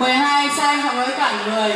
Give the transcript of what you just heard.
12 xanh cộng với cả người.